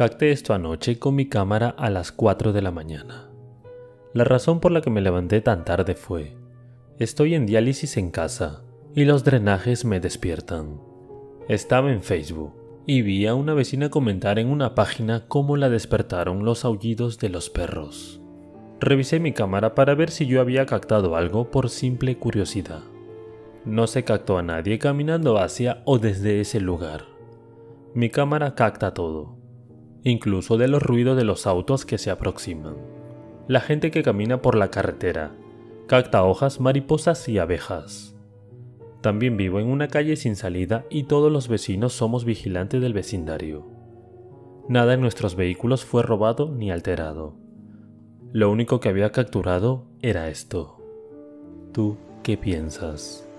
Capté esto anoche con mi cámara a las 4 de la mañana. La razón por la que me levanté tan tarde fue, estoy en diálisis en casa y los drenajes me despiertan. Estaba en Facebook y vi a una vecina comentar en una página cómo la despertaron los aullidos de los perros. Revisé mi cámara para ver si yo había captado algo por simple curiosidad. No se captó a nadie caminando hacia o desde ese lugar. Mi cámara capta todo, incluso de los ruidos de los autos que se aproximan. La gente que camina por la carretera, capta hojas, mariposas y abejas. También vivo en una calle sin salida y todos los vecinos somos vigilantes del vecindario. Nada en nuestros vehículos fue robado ni alterado. Lo único que había capturado era esto. ¿Tú qué piensas?